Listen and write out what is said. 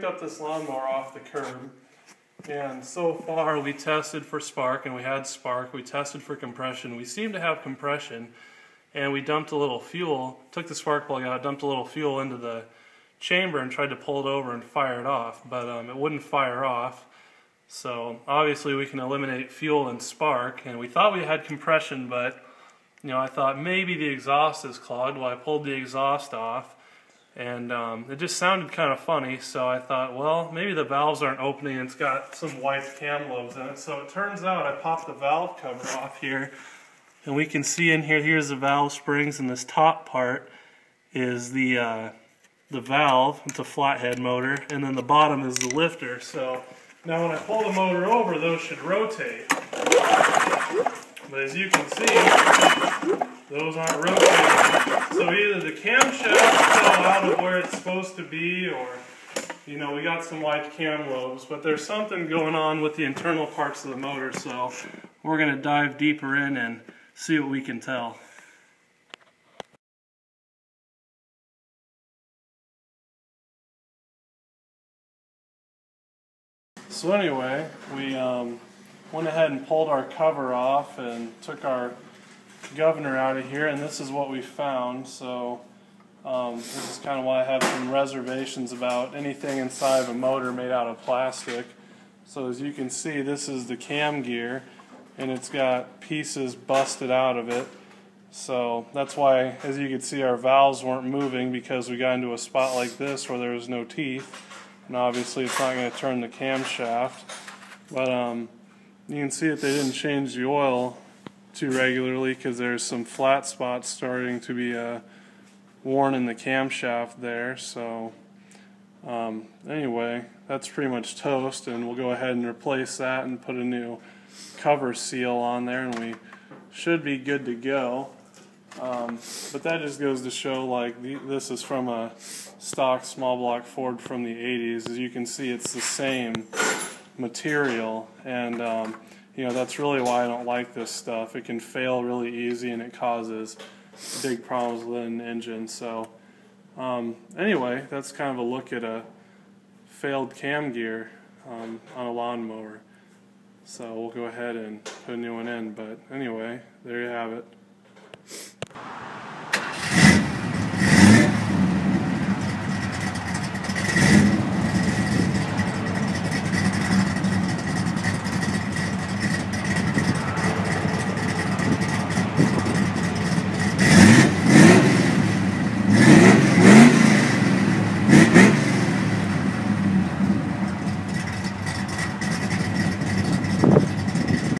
picked up this lawnmower off the curb, and so far we tested for spark, and we had spark. We tested for compression. We seem to have compression, and we dumped a little fuel, took the spark plug out, dumped a little fuel into the chamber, and tried to pull it over and fire it off, but um, it wouldn't fire off. So obviously we can eliminate fuel and spark, and we thought we had compression, but you know I thought maybe the exhaust is clogged. Well, I pulled the exhaust off and um, it just sounded kind of funny so I thought well maybe the valves aren't opening it's got some white cam lobes in it. So it turns out I popped the valve cover off here and we can see in here here's the valve springs and this top part is the uh, the valve it's a flathead motor and then the bottom is the lifter. So now when I pull the motor over those should rotate. But as you can see those aren't rotating. So either the camshaft out of where it's supposed to be or you know, we got some white cam lobes, but there's something going on with the internal parts of the motor, so we're going to dive deeper in and see what we can tell. So anyway, we um, went ahead and pulled our cover off and took our governor out of here, and this is what we found. So um, this is kind of why I have some reservations about anything inside of a motor made out of plastic. So as you can see, this is the cam gear, and it's got pieces busted out of it. So that's why, as you can see, our valves weren't moving because we got into a spot like this where there was no teeth. And obviously it's not going to turn the camshaft. But um, you can see that they didn't change the oil too regularly because there's some flat spots starting to be uh, worn in the camshaft there. So um, anyway, that's pretty much toast, and we'll go ahead and replace that and put a new cover seal on there, and we should be good to go. Um, but that just goes to show like the, this is from a stock small block Ford from the 80s. As you can see, it's the same material, and um, you know, that's really why I don't like this stuff. It can fail really easy and it causes big problems with an engine. So, um, anyway, that's kind of a look at a failed cam gear um, on a lawnmower. So we'll go ahead and put a new one in. But anyway, there you have it.